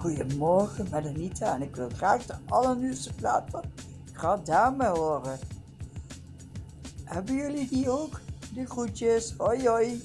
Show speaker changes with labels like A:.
A: Goedemorgen met Anita en ik wil graag de allernieuwste plaat van Gradame horen. Hebben jullie die ook? De groetjes, hoi hoi.